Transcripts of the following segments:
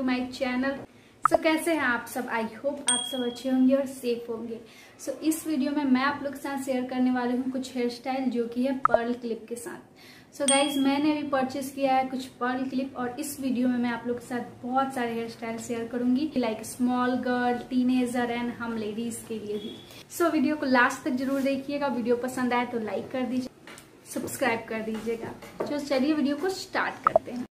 To my channel so कैसे हैं आप सब? आई होप आप सब अच्छे होंगे और सेफ़ होंगे। सो so, इस वीडियो में मैं आप लोग के साथ शेयर करने वाली हूँ कुछ हेयर स्टाइल जो कि है पर्ल क्लिप के साथ। सो so गाइज़ मैंने भी परचेज किया है कुछ पर्ल क्लिप और इस वीडियो में मैं आप लोग के साथ बहुत सारे हेयर स्टाइल शेयर करूँगी। Like small girl teenager and हम लेडीज़ के लिए भी। सो so, वीडियो को लास्ट तक ज़रूर देखिएगा। वीडियो पसंद आए तो लाइक कर दीजिए सब्सक्राइब कर दीजिएगा। तो चलिए वीडियो को स्टार्ट करते हैं।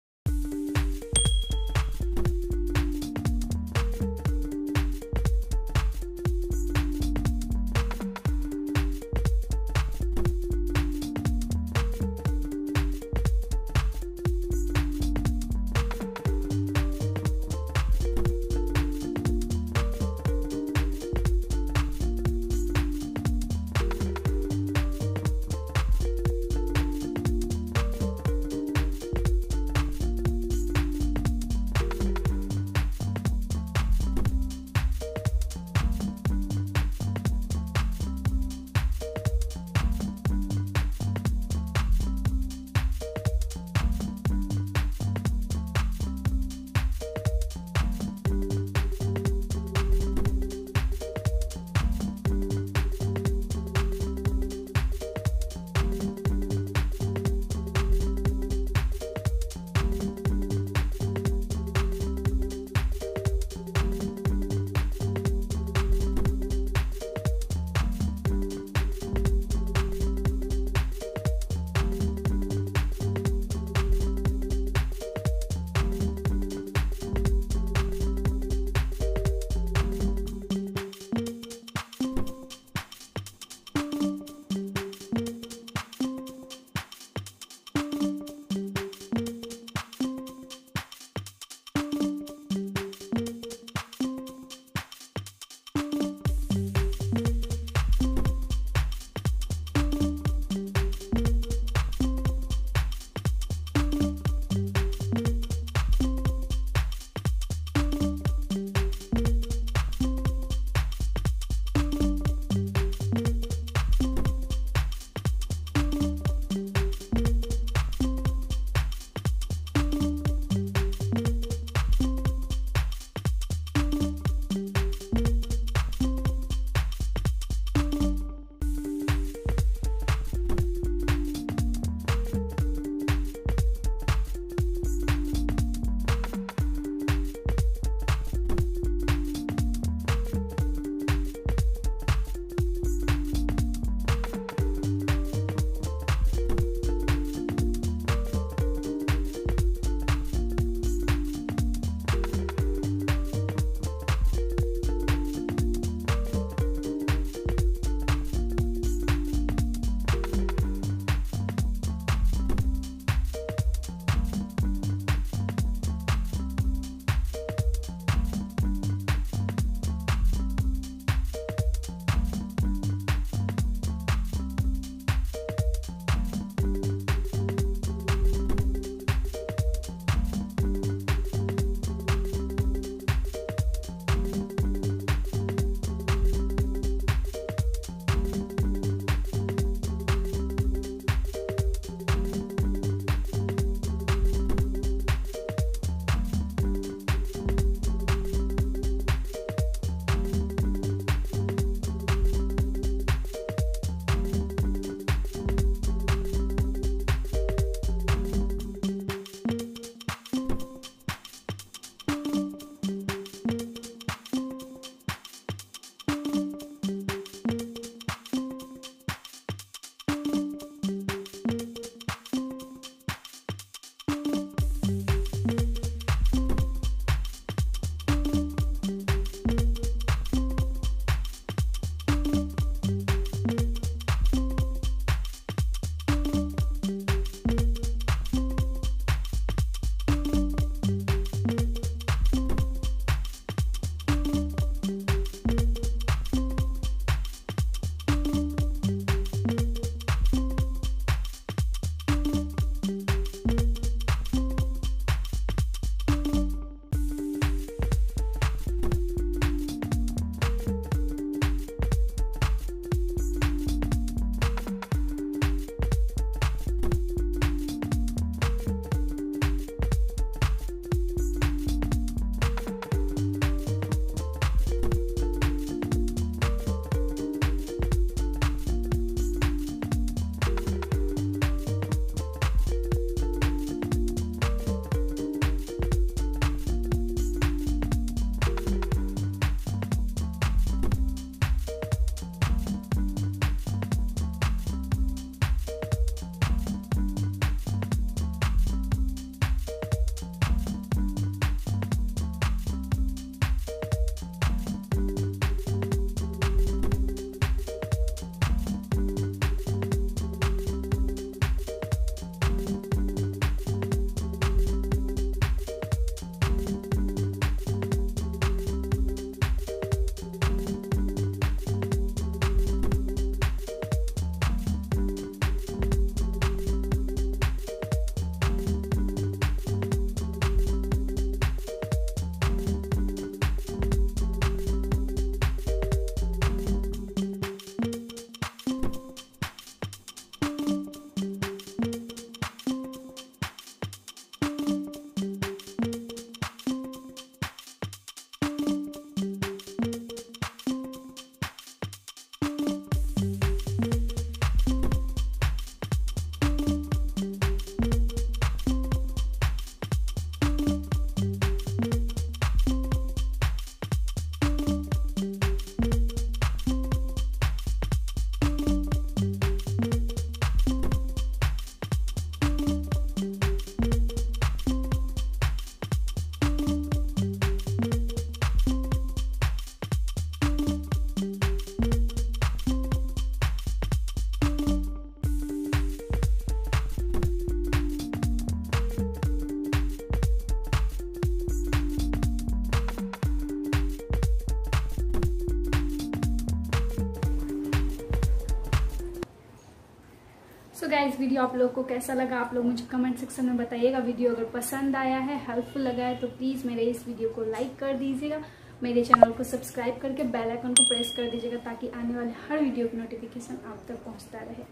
गाइस वीडियो आप लोग को कैसा लगा, आप लोग मुझे कमेंट सेक्शन में बताइएगा। वीडियो अगर पसंद आया है हेल्पफुल लगा है तो प्लीज़ मेरे इस वीडियो को लाइक कर दीजिएगा। मेरे चैनल को सब्सक्राइब करके बेल आइकन को प्रेस कर दीजिएगा, ताकि आने वाले हर वीडियो की नोटिफिकेशन आप तक पहुँचता रहे।